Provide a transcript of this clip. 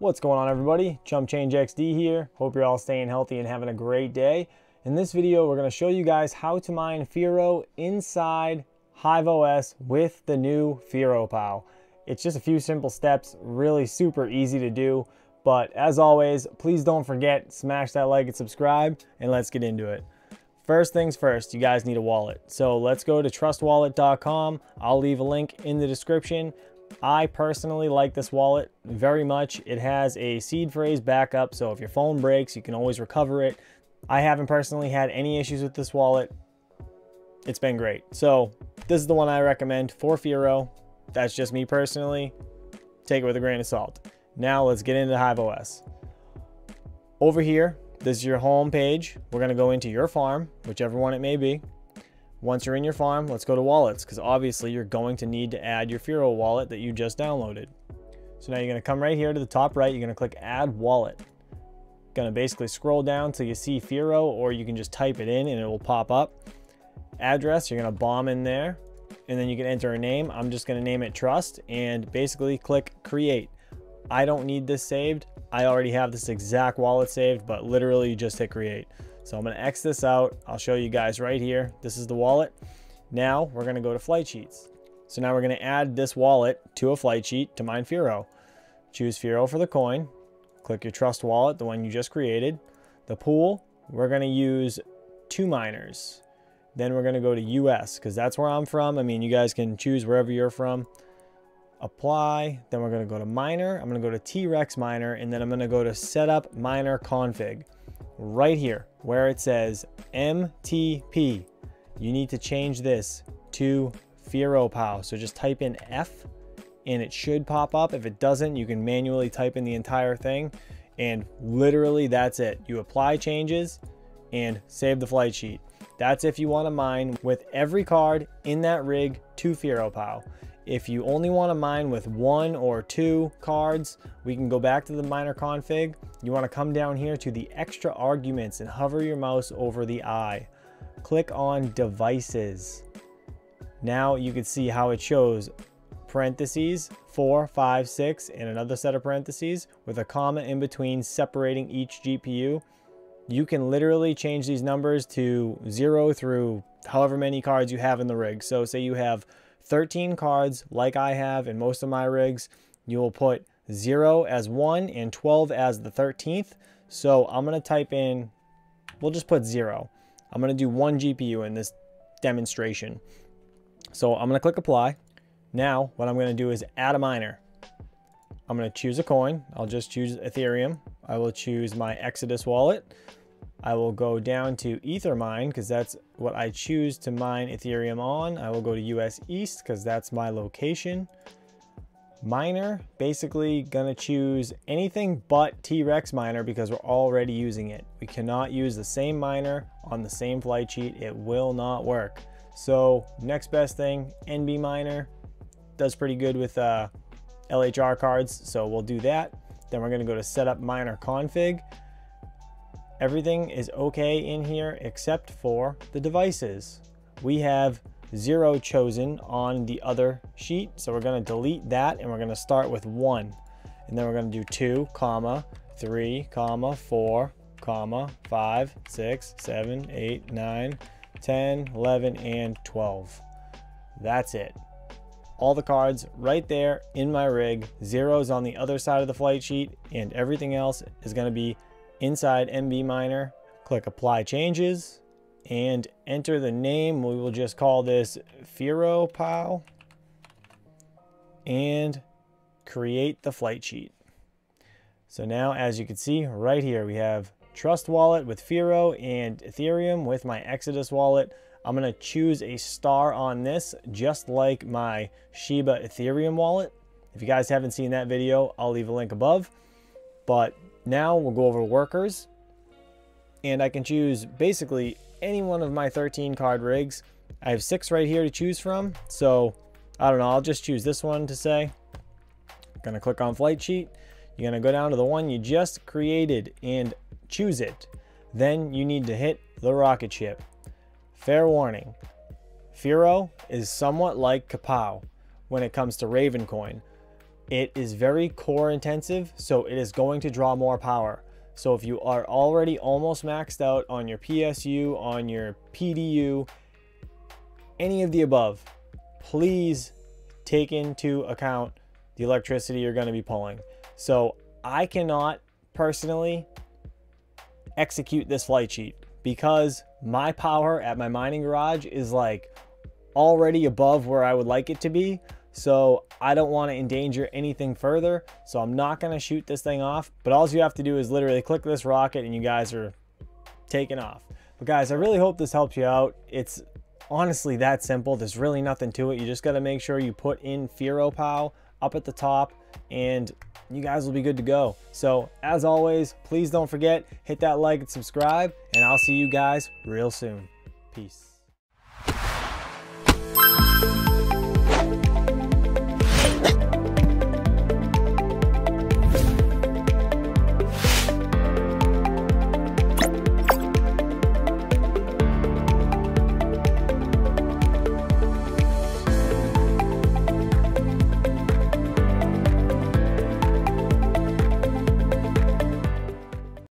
What's going on everybody? Chump Change XD here. Hope you're all staying healthy and having a great day. In this video, we're gonna show you guys how to mine Firo inside Hive OS with the new FiroPow. It's just a few simple steps, really super easy to do. But as always, please don't forget, smash that like and subscribe, and let's get into it. First things first, you guys need a wallet. So let's go to trustwallet.com. I'll leave a link in the description. I personally like this wallet very much. It has a seed phrase backup, so if your phone breaks, you can always recover it. I haven't personally had any issues with this wallet. It's been great. So this is the one I recommend for Firo. That's just me personally. Take it with a grain of salt. Now let's get into Hive OS. Over here, this is your home page. We're gonna go into your farm, whichever one it may be. Once you're in your farm, let's go to wallets because obviously you're going to need to add your Firo wallet that you just downloaded. So now you're gonna come right here to the top right, you're gonna click add wallet. Gonna basically scroll down till you see Firo or you can just type it in and it will pop up. Address, you're gonna bomb in there and then you can enter a name. I'm just gonna name it trust and basically click create. I don't need this saved. I already have this exact wallet saved, but literally you just hit create. So I'm gonna X this out. I'll show you guys right here. This is the wallet. Now we're gonna go to flight sheets. So now we're gonna add this wallet to a flight sheet to mine Firo. Choose Firo for the coin. Click your trust wallet, the one you just created. The pool, we're gonna use 2Miners. Then we're gonna go to US because that's where I'm from. I mean, you guys can choose wherever you're from. Apply, then we're gonna go to miner. I'm gonna go to T-Rex miner and then I'm gonna go to setup miner config right here where it says MTP. You need to change this to FiroPow. So just type in F and it should pop up. If it doesn't, you can manually type in the entire thing. And literally that's it. You apply changes and save the flight sheet. That's if you want to mine with every card in that rig to FiroPow. If you only want to mine with one or two cards, we can go back to the miner config. You want to come down here to the extra arguments and hover your mouse over the eye. Click on devices. Now you can see how it shows parentheses, four, five, six, and another set of parentheses with a comma in between separating each GPU. You can literally change these numbers to zero through however many cards you have in the rig. So say you have 13 cards like I have in most of my rigs, you will put 0 as 1 and 12 as the 13th. So I'm going to type in, we'll just put 0. I'm going to do one GPU in this demonstration. So I'm going to click apply. Now what I'm going to do is add a miner. I'm going to choose a coin. I'll just choose Ethereum. I will choose my Exodus wallet. I will go down to Ethermine because that's what I choose to mine Ethereum on. I will go to US East because that's my location. Miner, basically gonna choose anything but T-Rex miner because we're already using it. We cannot use the same miner on the same flight sheet. It will not work. So next best thing, NB miner, does pretty good with uh, LHR cards. So we'll do that. Then we're gonna go to setup miner config. Everything is okay in here except for the devices. We have zero chosen on the other sheet. So we're gonna delete that and we're gonna start with one. And then we're gonna do two, comma, three, comma, four, comma, five, six, seven, eight, nine, 10, 11, and 12. That's it. All the cards right there in my rig, zeros on the other side of the flight sheet, and everything else is gonna be Inside NB Miner, click Apply Changes and enter the name. We will just call this FiroPow and create the flight sheet. So now, as you can see right here, we have Trust Wallet with Firo and Ethereum with my Exodus wallet. I'm gonna choose a star on this, just like my Shiba Ethereum wallet. If you guys haven't seen that video, I'll leave a link above. But now we'll go over workers and I can choose basically any one of my 13 card rigs. I have six right here to choose from. So I don't know, I'll just choose this one to say. I'm gonna click on flight sheet. You're gonna go down to the one you just created and choose it. Then you need to hit the rocket ship. Fair warning, Firo is somewhat like KawPow when it comes to Ravencoin. It is very core intensive, so it is going to draw more power. So if you are already almost maxed out on your PSU, on your PDU, any of the above, please take into account the electricity you're going to be pulling. So I cannot personally execute this flight sheet because my power at my mining garage is like already above where I would like it to be. So I don't want to endanger anything further. So I'm not going to shoot this thing off. But all you have to do is literally click this rocket and you guys are taking off. But guys, I really hope this helps you out. It's honestly that simple. There's really nothing to it. You just got to make sure you put in FiroPow up at the top and you guys will be good to go. So as always, please don't forget, hit that like and subscribe and I'll see you guys real soon. Peace.